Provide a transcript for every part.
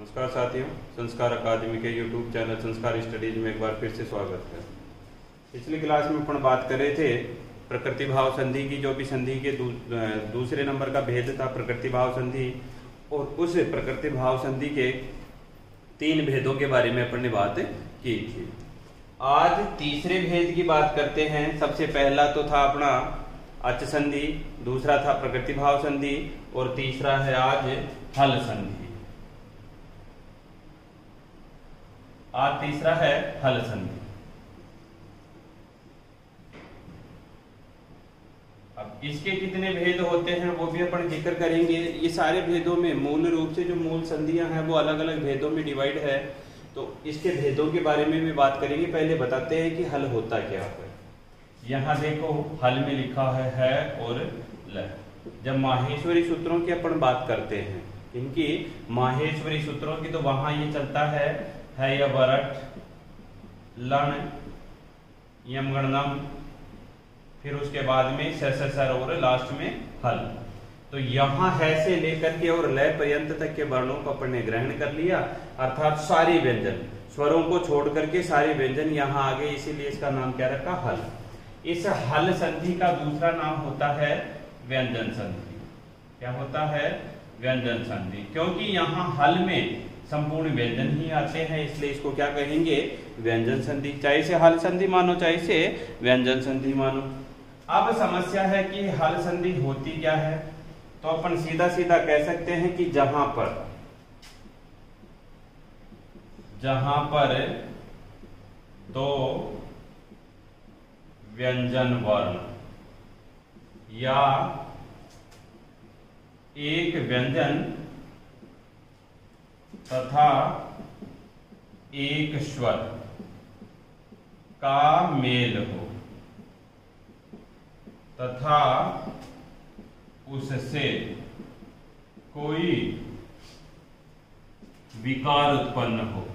नमस्कार साथियों संस्कार अकादमी के यूट्यूब चैनल संस्कार स्टडीज़ में एक बार फिर से स्वागत है। पिछली क्लास में अपन बात कर रहे थे प्रकृति भाव संधि की जो भी संधि के दू, दूसरे नंबर का भेद था प्रकृति भाव संधि और उस प्रकृति भाव संधि के तीन भेदों के बारे में अपन ने बात की थी। आज तीसरे भेद की बात करते हैं। सबसे पहला तो था अपना अच संधि दूसरा था प्रकृति भाव संधि और तीसरा है आज हल संधि। आज तीसरा है हल संधि। अब इसके कितने भेद होते हैं वो भी अपन ज़िक्र करेंगे। ये सारे भेदों में मूल रूप से जो मूल संधियाँ हैं वो अलग अलग भेदों में डिवाइड है। तो इसके भेदों के बारे में भी बात करेंगे। पहले बताते हैं कि हल होता क्या है। यहाँ देखो, हल में लिखा है है और ल। जब माहेश्वरी सूत्रों की अपन बात करते हैं, इनकी माहेश्वरी सूत्रों की तो वहाँ ये चलता है है वरट लण, यमगणनम, फिर उसके बाद में सर और लास्ट में हल। तो यहाँ है से लेकर के और लय पर्यंत तक के वर्णों को अपन ग्रहण कर लिया, अर्थात सारे व्यंजन। स्वरों को छोड़ करके सारे व्यंजन यहाँ आ गए, इसीलिए इसका नाम क्या रखा? हल। इस हल संधि का दूसरा नाम होता है व्यंजन संधि। क्या होता है? व्यंजन संधि। क्योंकि यहाँ हल में संपूर्ण व्यंजन ही आते हैं, इसलिए इसको क्या कहेंगे? व्यंजन संधि। चाहे से हल संधि मानो, चाहे से व्यंजन संधि मानो। अब समस्या है कि हल संधि होती क्या है? तो अपन सीधा सीधा कह सकते हैं कि जहाँ पर। जहाँ पर दो व्यंजन वर्ण या एक व्यंजन तथा एक स्वर का मेल हो, तथा उससे कोई विकार उत्पन्न हो।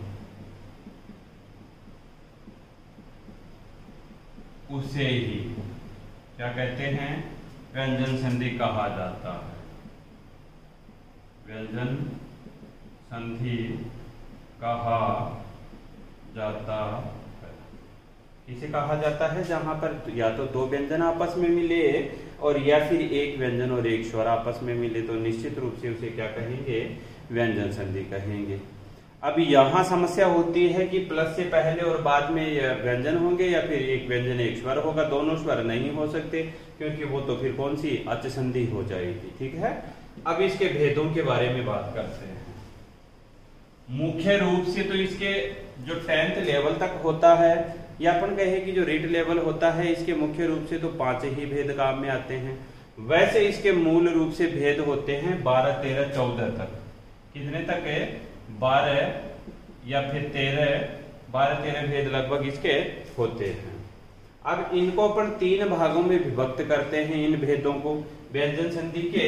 उसे ही, क्या कहते हैं? व्यंजन संधि कहा जाता है। व्यंजन संधि कहा जाता है। इसे कहा जाता है जहाँ पर या तो दो व्यंजन आपस में मिले और या फिर एक व्यंजन और एक स्वर आपस में मिले तो निश्चित रूप से उसे क्या कहेंगे? व्यंजन संधि कहेंगे। अब यहाँ समस्या होती है कि प्लस से पहले और बाद में व्यंजन होंगे या फिर एक व्यंजन, एक स्वर होगा, दोनों स्वर नहीं हो सकते, क्योंकि वो तो फिर कौन सी? अच संधि हो जाएगी, ठीक है? अब इसके भेदों के बारे में बात करते हैं। मुख्य रूप से तो इसके जो टेंथ लेवल तक होता है, या अपन कहे कि जो रिट लेवल होता है, इसके मुख्य रूप से तो पाँच ही भेद काम में आते हैं। वैसे इसके मूल रूप से भेद होते हैं बारह, तेरह, चौदह तक। कितने तक है? बारह या फिर तेरह। बारह, तेरह भेद लगभग इसके होते हैं। अब इनको अपन तीन भागों में विभक्त करते हैं इन भेदों को, व्यंजन संधि के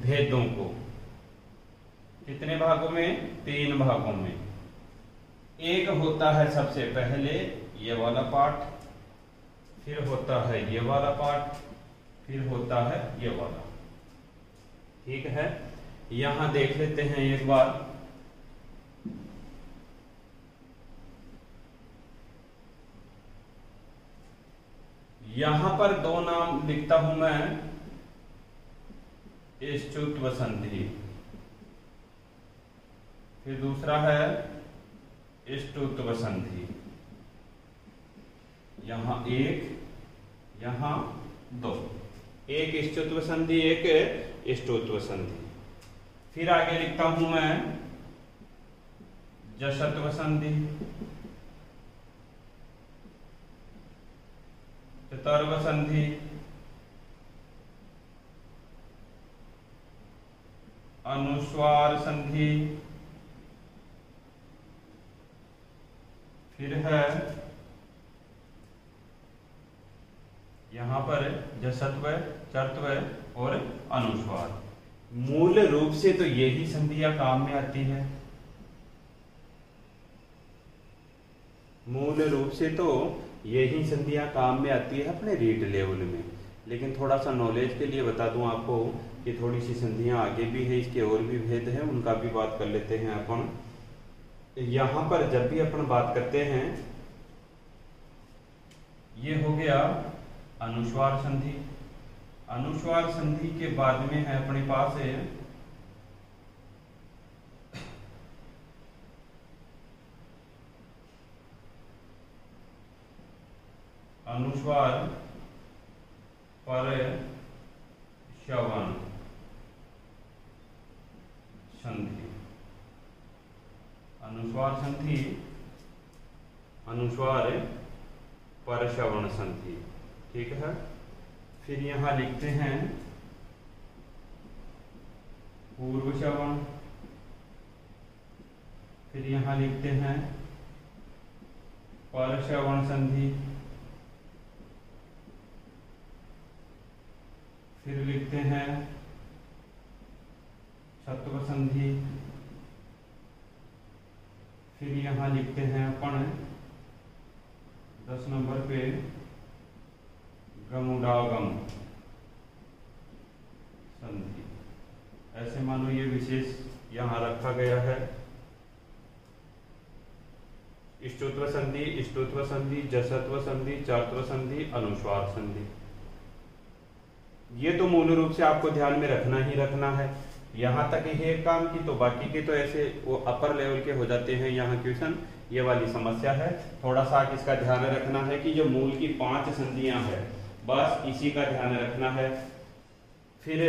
भेदों को। कितने भागों में? तीन भागों में। एक होता है सबसे पहले, ये वाला पार्ट, फिर होता है ये वाला पार्ट, फिर होता है ये वाला। ठीक है? यहाँ देख लेते हैं एक बार। यहाँ पर दो नाम लिखता हूँ मैं स्तुत संधि। फिर दूसरा है स्तुत संधि। यहाँ एक, यहाँ दो। एक स्तुत्व संधि, एक स्तुत्व संधि। फिर आगे लिखता हूँ मैं जशत्व संधि। चतुर्व संधि। अनुस्वार संधि। फिर है यहाँ पर जसत्व, चर्तव और अनुस्वार। मूल रूप से तो यही संधियाँ काम में आती है। मूल रूप से तो यही संधियाँ काम में आती है अपने रीड लेवल में। लेकिन थोड़ा सा नॉलेज के लिए बता दूँ आपको कि थोड़ी सी संधियाँ आगे भी है, इसके और भी भेद है, उनका भी बात कर लेते हैं अपन। यहाँ पर जब भी अपन बात करते हैं, ये हो गया अनुस्वार संधि। अनुस्वार संधि के बाद में है अपने पास है अनुस्वार पर श्रवण संधि। अनुस्वार संधि, अनुस्वार पर श्रवण संधि। ठीक है? फिर यहाँ लिखते हैं पूर्व श्रवण फिर यहाँ लिखते हैं पर श्रवण संधि। फिर लिखते हैं छत्व संधि। फिर यहाँ लिखते हैं अपन दस नंबर पे गमुडागम संधि। ऐसे मानो ये विशेष यहाँ रखा गया है। इष्टोत्व संधि इष्टोत्व संधि, जसत्व संधि, चारत्व संधि, अनुस्वार संधि। ये तो मूल रूप से आपको ध्यान में रखना ही रखना है। यहाँ तक एक काम की तो बाकी के तो ऐसे वो अपर लेवल के हो जाते हैं यहाँ क्वेश्चन ये वाली समस्या है। थोड़ा सा इसका ध्यान रखना है कि जो मूल की पाँच संधियाँ है, बस इसी का ध्यान रखना है। फिर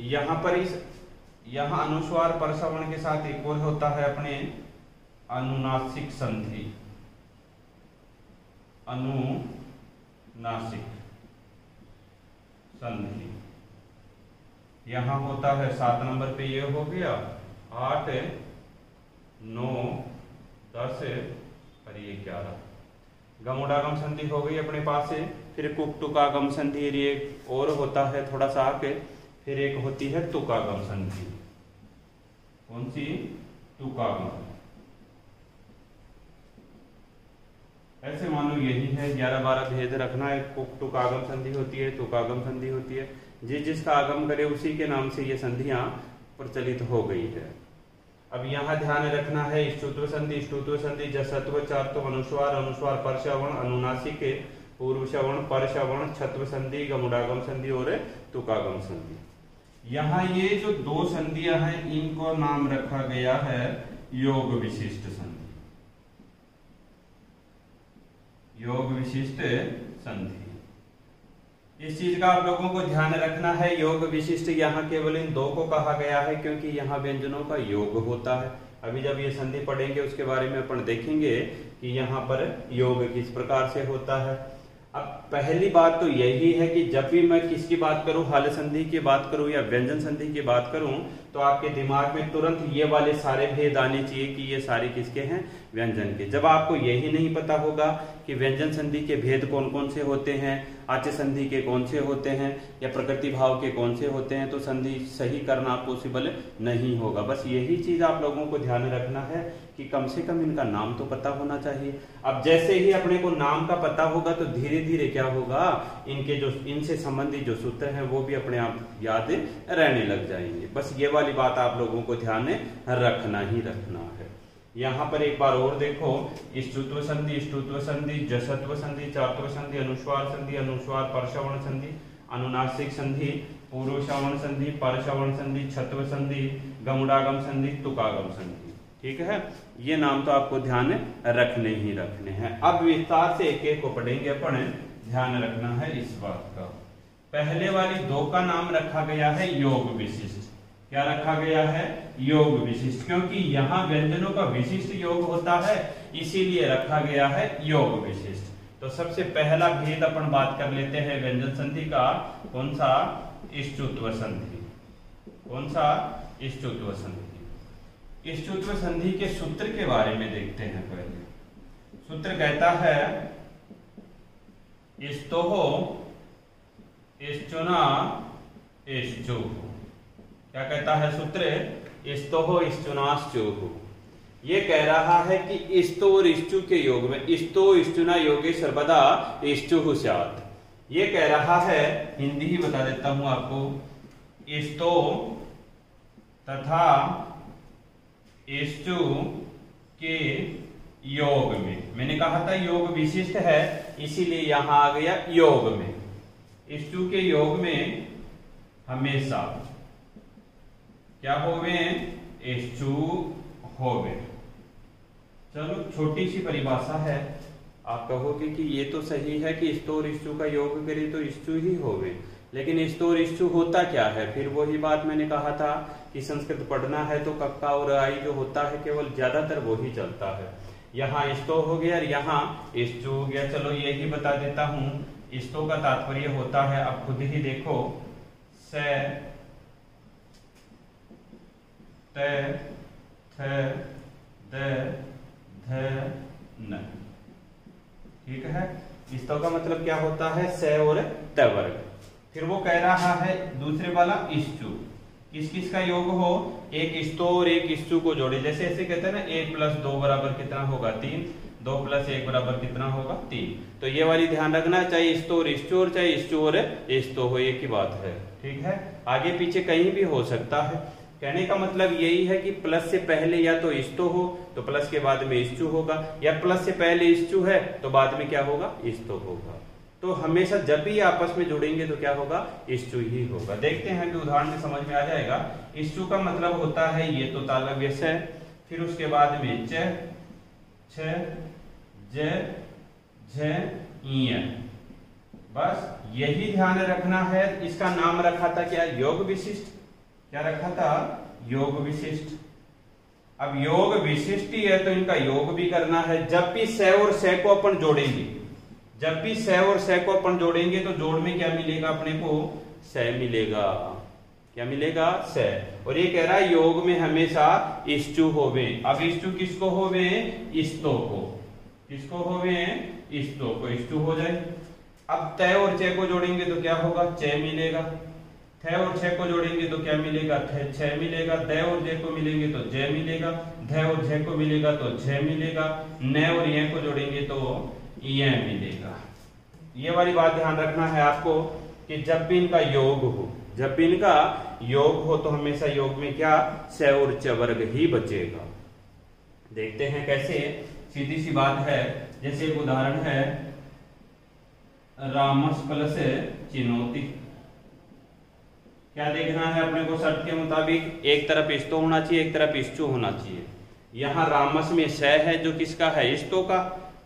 यहाँ पर इस, यहाँ अनुस्वार परसवर्ण के साथ एक और होता है अपने अनुनासिक संधि। अनुनासिक संधि। यहाँ होता है सात नंबर पे ये हो गया। आठ, नौ, दस और ये ग्यारह गमुडागम संधि हो गई अपने पास से, फिर कुकटुकागम संधि, ये और होता है थोड़ा सा आके फिर एक होती है तुकागम संधि। कौन सी? तुकागम। ऐसे मानो यही है, ग्यारह बारह भेद रखना है तुकागम संधि होती है, तुकागम संधि होती है। जिस जिसका आगम करे उसी के नाम से ये संधियाँ प्रचलित हो गई है। अब यहाँ ध्यान रखना है स्तुत्व संधि स्तुत्व संधि जसत्व चात्व अनुस्वार अनुस्वार पर श्रवण अनुनासिक पूर्व श्रवण पर श्रवण छत्व संधि गमुडागम संधि और तुकागम संधि। यहाँ ये जो दो संधियाँ हैं इनको नाम रखा गया है योग विशिष्ट संधि। योग विशिष्ट संधि। इस चीज़ का आप लोगों को ध्यान रखना है। योग विशिष्ट यहाँ केवल इन दो को कहा गया है क्योंकि यहाँ व्यंजनों का योग होता है। अभी जब ये संधि पढ़ेंगे, उसके बारे में अपन देखेंगे कि यहाँ पर योग किस प्रकार से होता है। अब पहली बात तो यही है कि जब भी मैं किसकी बात करूँ, हाल संधि की बात करूँ या व्यंजन संधि की बात करूँ तो आपके दिमाग में तुरंत ये वाले सारे भेद आने चाहिए कि ये सारे किसके हैं? व्यंजन के। जब आपको यही नहीं पता होगा कि व्यंजन संधि के भेद कौन कौन से होते हैं आचे संधि के कौन से होते हैं या प्रकृति भाव के कौन से होते हैं तो संधि सही करना पॉसिबल नहीं होगा। बस यही चीज़ आप लोगों को ध्यान रखना है कि कम से कम इनका नाम तो पता होना चाहिए। अब जैसे ही अपने को नाम का पता होगा तो धीरे धीरे क्या होगा, इनके जो, इनसे संबंधित जो सूत्र हैं, वो भी अपने आप याद रहने लग जाएँगे। बस ये वाली बात आप लोगों को ध्यान रखना ही रखना है। यहाँ पर एक बार और देखो स्तुत्व संधि स्तुत्व संधि, जसत्व संधि चात्व संधि, अनुस्वार संधि, अनुस्वार परश्रवण संधि, अनुनासिक संधि पूर्व श्रवण संधि, परश्रवण संधि, छत्व संधि, गमुडागम संधि, तुकागम संधि। ठीक है? ये नाम तो आपको ध्यान रखने ही रखने हैं। अब विस्तार से एक एक को पढ़ेंगे अपन। ध्यान रखना है इस बात का। पहले वाली दो का नाम रखा गया है योग विशिष्ट। क्या रखा गया है? योग विशिष्ट, क्योंकि यहाँ व्यंजनों का विशिष्ट योग होता है, इसीलिए रखा गया है योग विशिष्ट। तो सबसे पहला भेद अपन बात कर लेते हैं, व्यंजन संधि का। कौन सा? इष्टुत्व संधि। कौन सा? इष्टुत्व संधि। इष्टुत्व संधि के सूत्र के बारे में देखते हैं पहले। सूत्र कहता है इस्तोहो इष्टुना इष्टुह क्या कहता है सूत्र? इस्तो इस्तुनाश्चोह ये कह रहा है कि इस्तो और इष्टु के योग में इस्तो इष्टुना योगे सर्वदा इष्टु सात ये कह रहा है, हिंदी ही बता देता हूँ आपको इस्तो तथा इष्टु के योग में। मैंने कहा था योग विशिष्ट है, इसीलिए यहाँ आ गया योग में। इस के योग में हमेशा। क्या होवे एस टू होवे चलो, छोटी सी परिभाषा है। आप कहोगे कि ये तो सही है कि इस और इस का योग करे तो इस ही होवे लेकिन इस तो इस होता क्या है? फिर वही बात मैंने कहा था कि संस्कृत पढ़ना है तो कक्का और आई जो होता है केवल ज़्यादातर वो ही चलता है। यहाँ इस्तो हो गया और यहाँ इष्टु हो गया। चलो ये ही बता देता हूँ। इस्तो का तात्पर्य होता है अब खुद ही देखो। से ते थे, दे, ध, न। ठीक है? इस्तो का मतलब क्या होता है? से और त वर्ग। फिर वो कह रहा है दूसरे वाला इष्टु किस किस का योग हो? एक इस्तो और एक इष्टु को जोड़े। जैसे ऐसे कहते हैं ना, एक प्लस दो बराबर कितना होगा? तीन। दो प्लस एक बराबर कितना होगा? तीन। तो ये वाली ध्यान रखना, चाहे इस्तो और इष्टु और चाहे इष्टु और इस्तो हो, एक ही बात है। ठीक है? आगे पीछे कहीं भी हो सकता है। कहने का मतलब यही है कि प्लस से पहले या तो इस्तो हो तो प्लस के बाद में इष्टु होगा, या प्लस से पहले इष्टु है तो बाद में क्या होगा? इस्तो होगा। तो हमेशा जब भी आपस में जुड़ेंगे तो क्या होगा? इश्चु ही होगा। देखते हैं कि उदाहरण में समझ में आ जाएगा। इश्चु का मतलब होता है ये तो तालव्य से फिर उसके बाद में च ज बस यही ध्यान रखना है। इसका नाम रखा था क्या? योग विशिष्ट। क्या रखा था? योग विशिष्ट। अब योग विशिष्ट ही है तो इनका योग भी करना है। जब भी स और स को अपन जोड़ेंगे, जब भी स और स को अपन जोड़ेंगे तो जोड़ में क्या मिलेगा अपने को? स मिलेगा। क्या मिलेगा? स और ये कह रहा है, योग में हमेशा इष्टु होवे। अब इष्टु किसको होवे? इस्तो को। किसको होवे? इस्तो को। इष्टु हो जाए। अब तय और चय को जोड़ेंगे तो क्या होगा? चय मिलेगा। थ और छ को जोड़ेंगे तो क्या मिलेगा? छ मिलेगा। द और ज को मिलेंगे तो ज मिलेगा। ध और झ को मिलेगा तो झ मिलेगा। न और य को जोड़ेंगे तो यह मिलेगा। ये वाली बात ध्यान रखना है आपको कि जब भी इनका योग हो, जब भी इनका योग हो तो हमेशा योग में क्या? स और च वर्ग ही बचेगा। देखते हैं कैसे सीधी सी बात है। जैसे एक उदाहरण है रामस प्लस चिनौती। क्या देखना है अपने को? शर्त के मुताबिक एक तरफ़ इस्तो होना चाहिए, एक तरफ़ इष्टु होना चाहिए। यहाँ रामस में स है जो किसका है? इष्टो का।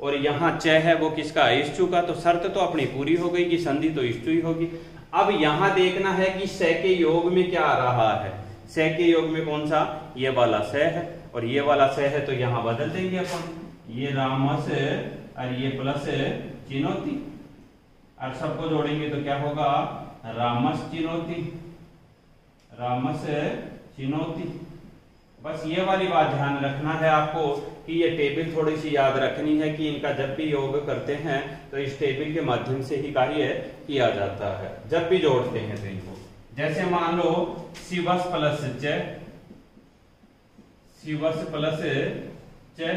और यहाँ च है वो किसका? है इष्टु का। तो शर्त तो अपनी पूरी हो गई कि संधि तो इष्टु ही होगी। अब यहाँ देखना है कि स के योग में क्या आ रहा है। स के योग में कौन सा? ये वाला स है। और ये वाला स है तो यहाँ बदल देंगे अपन। ये रामस और ये प्लस चिनौती। और सबको जोड़ेंगे तो क्या होगा? रामस चिनौती। रामस चिनौती। बस ये वाली बात ध्यान रखना है आपको कि ये टेबल थोड़ी सी याद रखनी है कि इनका जब भी योग करते हैं तो इस टेबल के माध्यम से ही कार्य किया जाता है। जब भी जोड़ते हैं तो इनको जैसे मान लो, शिवस प्लस च। शिवस प्लस च।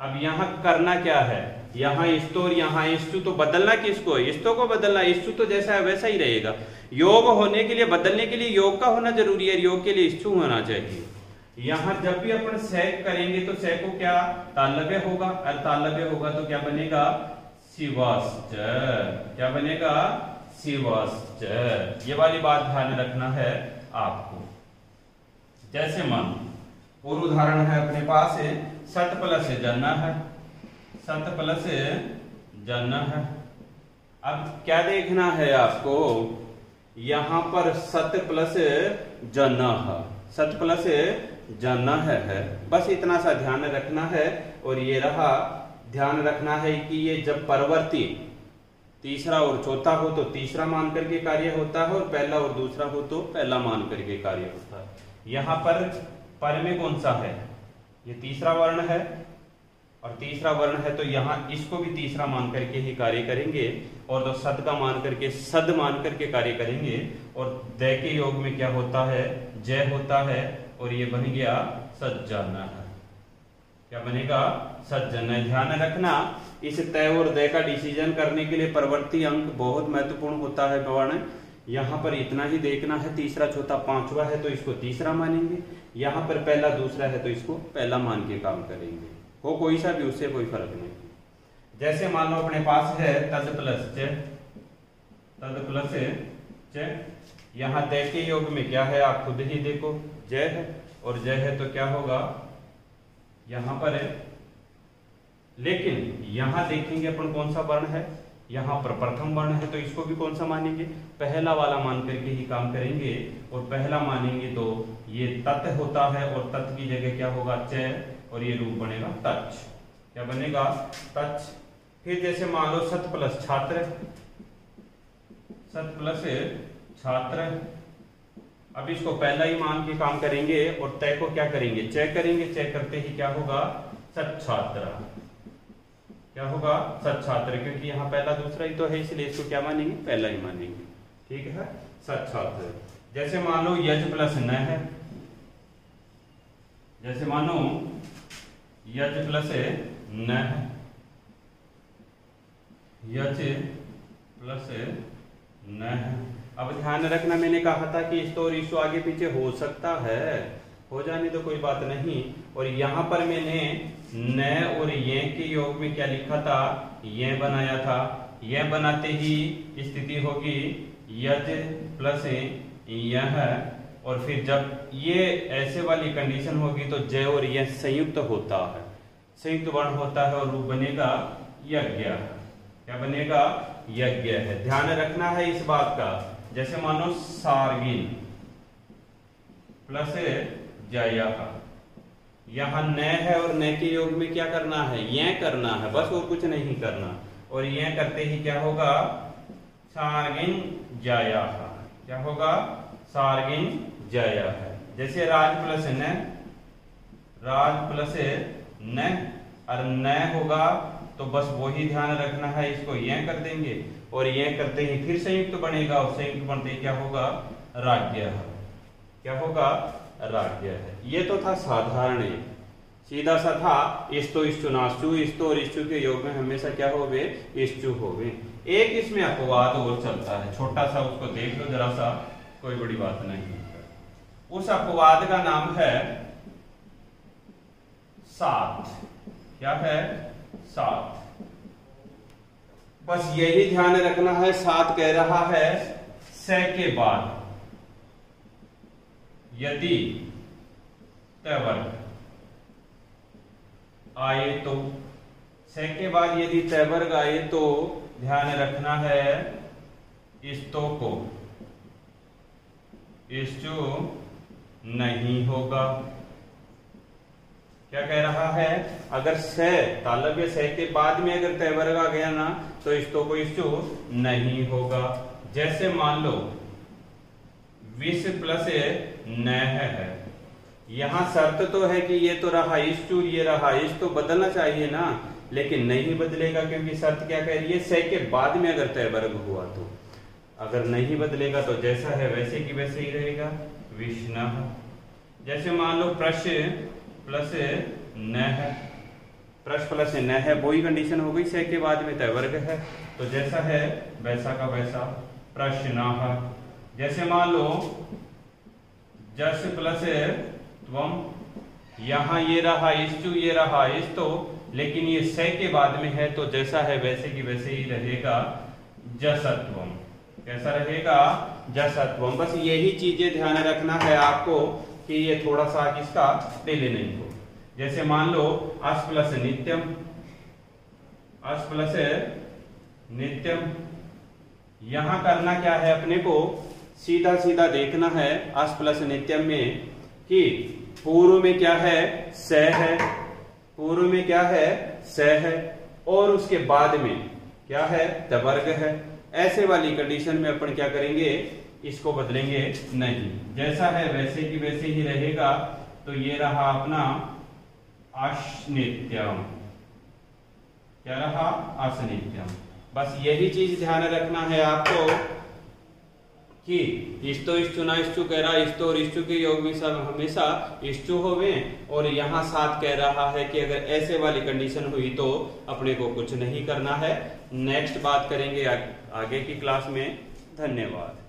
अब यहाँ करना क्या है? यहाँ इस्तो और यहाँ इस्तु तो बदलना किसको? इस्तो को बदलना इस्तु तो जैसा है वैसा ही रहेगा। योग होने के लिए, बदलने के लिए योग का होना ज़रूरी है, योग के लिए इस्तु होना चाहिए। यहाँ जब भी अपन सेक करेंगे तो सेक को क्या तालव्य होगा? और तालव्य होगा तो क्या बनेगा? शिवाश्च। क्या बनेगा? शिवाश्च। ये वाली बात ध्यान रखना है आपको। जैसे मान और उदाहरण है अपने पास सत प्लस जन्ना है। सत प्लस जन्ना है। अब क्या देखना है आपको? यहाँ पर सत प्लस जन्ना है। सत प्लस जानना है, है। बस इतना सा ध्यान रखना है और ये रहा ध्यान रखना है कि ये जब परवर्ती तीसरा और चौथा हो तो तीसरा मान करके कार्य होता है और पहला और दूसरा हो तो पहला मान करके कार्य होता है। यहाँ पर पर में कौन सा है? ये तीसरा वर्ण है और तीसरा वर्ण है तो यहाँ इसको भी तीसरा मान करके ही कार्य करेंगे। और तो सद का मान करके, सद मान करके कार्य करेंगे, और दय के योग में क्या होता है? जय होता है, और ये बन गया सज्जन। क्या बनेगा? सज्जन। ध्यान रखना, इस तय और दय का डिसीज़न करने के लिए प्रवृत्ति अंक बहुत महत्वपूर्ण होता है, भगवान। यहाँ पर इतना ही देखना है, तीसरा, चौथा, पांचवा है तो इसको तीसरा मानेंगे। यहाँ पर पहला, दूसरा है तो इसको पहला मान के काम करेंगे। हो कोई सा भी, उससे कोई फ़र्क नहीं। जैसे मान लो अपने पास है तद प्लस तद प्लस यहाँ तय के योग में क्या है? आप खुद ही देखो। जय है और जय है तो क्या होगा? यहाँ पर है। लेकिन यहाँ देखेंगे अपन कौन सा वर्ण है। यहाँ पर प्रथम वर्ण है तो इसको भी कौन सा मानेंगे? पहला वाला मान करके ही काम करेंगे और पहला मानेंगे तो ये तत् होता है और तत् की जगह क्या होगा? चय और ये रूप बनेगा तच क्या बनेगा? तच फिर जैसे मान लो सत प्लस छात्र, सत प्लस छात्र। अब इसको पहला ही मान के काम करेंगे और तय को क्या करेंगे? चेक करेंगे, चेक करते ही क्या होगा? सत छात्र। क्या होगा? सत छात्र, क्योंकि यहाँ पहला दूसरा ही तो है, इसलिए इसको क्या मानेंगे? पहला ही मानेंगे। ठीक है? सत छात्र। जैसे मान लो यज प्लस न है, जैसे मानो यज प्लस न है। यज प्लस न। अब ध्यान रखना, मैंने कहा था कि इस तो और इसको आगे पीछे हो सकता है। हो जाने तो कोई बात नहीं। और यहाँ पर मैंने न और ये के योग में क्या लिखा था? ये बनाया था। ये बनाते ही स्थिति होगी यज प्लस यह। और फिर जब ये ऐसे वाली कंडीशन होगी तो जय और यह संयुक्त होता है। संयुक्त वर्ण होता है और रूप बनेगा यज्ञ। क्या बनेगा? यज्ञ है। ध्यान रखना है इस बात का। जैसे मानो सार्गिन प्लस जया यहाँ न है और न के योग में क्या करना है? यह करना है, बस और कुछ नहीं करना। और यह करते ही क्या होगा? सार्गिन जया क्या होगा? सार्गिन जया है। जैसे राज प्लस न राज प्लस न और न होगा तो बस वही ध्यान रखना है, इसको यह कर देंगे और यह करते ही फिर संयुक्त तो बनेगा और संयुक्त तो बनते क्या होगा? राज्य क्या होगा? राज्य है। ये तो था साधारण सीधा सा था इस्तो इष्टु नास्तु इस्तो और इष्टु के योग में हमेशा क्या हो गए इष्टु हो गए एक इसमें अपवाद और चलता है। छोटा सा उसको देख लो, जरा सा, कोई बड़ी बात नहीं उस अपवाद का नाम है सात। क्या है? सात। बस यही ध्यान रखना है सात कह रहा है स के बाद। यदि तैवर्ग आए तो से के बाद यदि तैवर्ग आए तो ध्यान रखना है इस्तो को। इष्टु नहीं होगा। क्या कह रहा है? अगर से, तालव्य से के बाद में अगर तैवर्ग आ गया ना तो इस्तो को इष्टु नहीं होगा। जैसे मान लो, विष प्लस न है। यहाँ शर्त तो है कि ये तो रहा इष्टु ये रहा इस तो बदलना चाहिए ना, लेकिन नहीं बदलेगा क्योंकि शर्त क्या कह रही है? से के बाद में अगर तय वर्ग हुआ तो। अगर नहीं बदलेगा तो जैसा है वैसे की वैसे ही रहेगा। विष्ण जैसे मान लो प्रश प्लस न है प्रश प्लस न है वही कंडीशन हो गई से के बाद में तय वर्ग है। तो जैसा है, वैसा का वैसा प्रश्न जैसे मान लो, जस प्लस त्वम यहाँ ये रहा इष्टु ये रहा, इस तो लेकिन ये से के बाद में है तो जैसा है, वैसे की वैसे ही रहेगा जसत्वम कैसा रहेगा? जसत्वम बस यही चीज़ें ध्यान रखना है आपको। कि ये थोड़ा सा किसका? डिले नहीं हो। जैसे मान लो, अस प्लस नित्यम, अस प्लस नित्यम। यहाँ करना क्या है अपने को? सीधा सीधा देखना है अस प्लस नित्यम में कि पूर्व में क्या है? स है। पूर्व में क्या है? स है। और उसके बाद में क्या है? तवर्ग है। ऐसे वाली कंडीशन में अपन क्या करेंगे? इसको बदलेंगे नहीं। जैसा है वैसे की वैसे ही रहेगा तो ये रहा अपना अश्नित्यम क्या रहा? असनित्यम बस यही चीज़ ध्यान रखना है आपको कि इष्टो इष्टु ना इष्टु कह रहा, इष्टो और इष्टु के योग में सब हमेशा इष्टु होवे और यहाँ साथ कह रहा है कि अगर ऐसे वाली कंडीशन हुई तो अपने को कुछ नहीं करना है। नेक्स्ट बात करेंगे आगे की क्लास में। धन्यवाद।